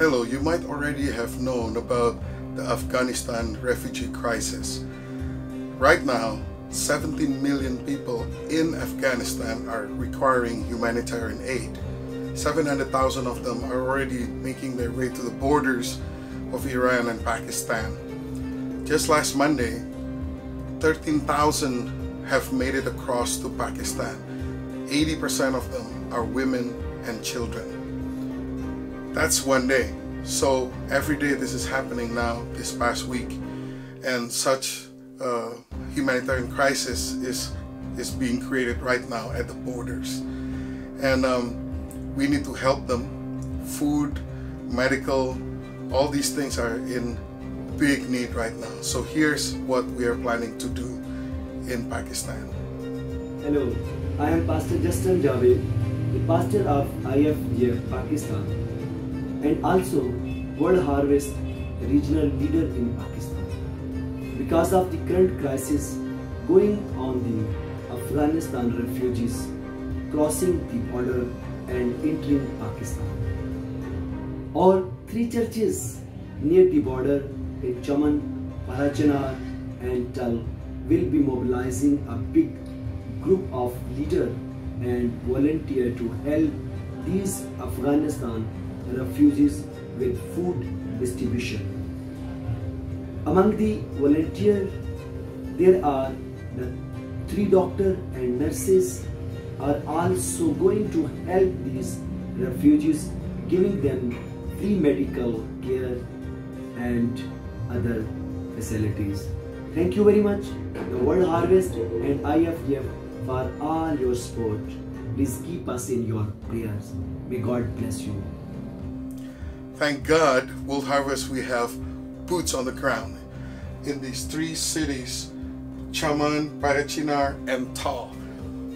Hello, you might already have known about the Afghanistan refugee crisis. Right now, 17 million people in Afghanistan are requiring humanitarian aid. 700,000 of them are already making their way to the borders of Iran and Pakistan. Just last Monday, 13,000 have made it across to Pakistan. 80% of them are women and children. That's one day. So every day this is happening now, this past week, and such uh, humanitarian crisis is is being created right now at the borders, and um, we need to help them. Food, medical, all these things are in big need right now. So here's what we are planning to do in Pakistan. Hello, I am Pastor Justin Javed, the pastor of IFGF Pakistan and also World Harvest regional leader in Pakistan. Because of the current crisis going on the Afghanistan refugees crossing the border and entering Pakistan. All three churches near the border in Chaman, Parachinar and Tal will be mobilizing a big group of leaders and volunteer to help these Afghanistan refugees with food distribution. Among the volunteers, there are the three doctors and nurses are also going to help these refugees, giving them free medical care and other facilities. Thank you very much, the World Harvest and IFGF for all your support. Please keep us in your prayers. May God bless you. Thank God, World Harvest, we have boots on the ground in these three cities, Chaman, Parachinar, and Tal.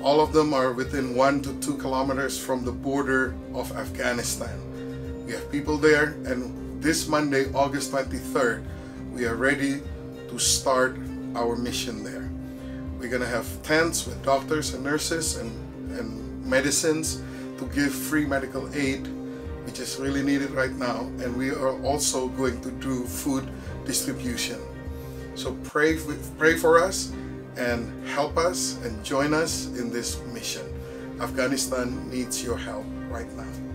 All of them are within one to two kilometers from the border of Afghanistan. We have people there, and this Monday, August 23rd, we are ready to start our mission there. We're gonna have tents with doctors and nurses and, and medicines to give free medical aid which is really needed right now and we are also going to do food distribution. So pray pray for us and help us and join us in this mission. Afghanistan needs your help right now